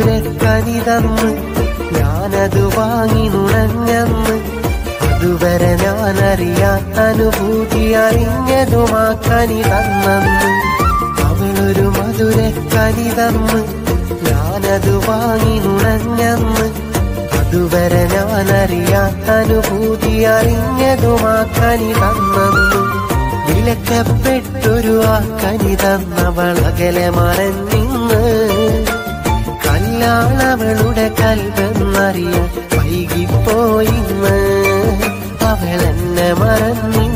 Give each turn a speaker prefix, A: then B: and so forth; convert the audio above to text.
A: മധുരക്കനി തന്ന് ഞാനത് വാങ്ങി നുണഞ്ഞന്ന്. അതുവരെ ഞാൻ അറിയാൻ അനുഭൂതി അറിഞ്ഞതുമാ കനി തന്നെന്ന് അവളൊരു മധുരക്കനി തന്ന് ഞാനത് വാങ്ങി നുണഞ്ഞന്ന്. അതുവരെ ഞാൻ അറിയാൻ അനുഭൂതി അറിഞ്ഞതുമാ കനി തന്നെന്ന് വിലക്കപ്പെട്ടൊരു ആ കനി തന്നവൾ അകലെ മറഞ്ഞി അവളുടെ കൽബെന്നറിയാൻ വൈകിപ്പോയിന്ന് അവളെന്നെ മറന്നി.